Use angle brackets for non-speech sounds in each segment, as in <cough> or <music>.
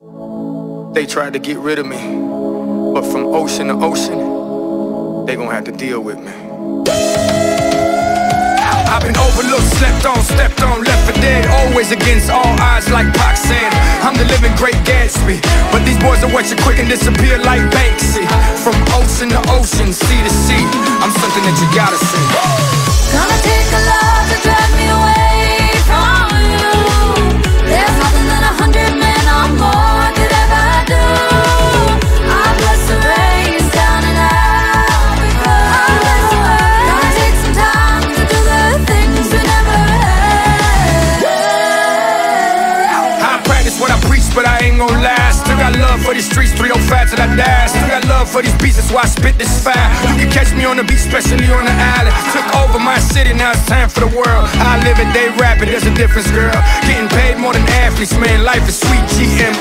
They tried to get rid of me, but from ocean to ocean, they gonna have to deal with me. I've been overlooked, slept on, stepped on, left for dead Always against all odds like Pac I'm the living great Gatsby But these boys will watch you quick and disappear like Banksy gon' lie. Still got love for these streets, 305 till I die. Still got love for these beats, that's why I spit this fire. You can catch me on the beat, especially on the island. Took over my city, now it's time for the world. I live it, they rap it, there's a difference, girl. Getting paid more than athletes, man. Life is sweet. GM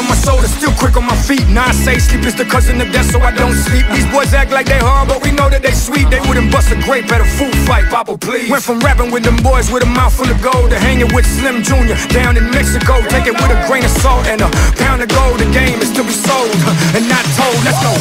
on my shoulders, still quick on my feet. Now I say sleep is the cousin of death, so I don't sleep. These boys act like they hard, but we know that they sweet. They wouldn't bust a grape at a food fight, Papa, please. Went from rapping with them boys with a mouth full of gold to hanging with Slim Jr. down in Mexico. Take it with a grain of salt and a pound of gold. The game is to be sold <laughs> and not told. Let's go.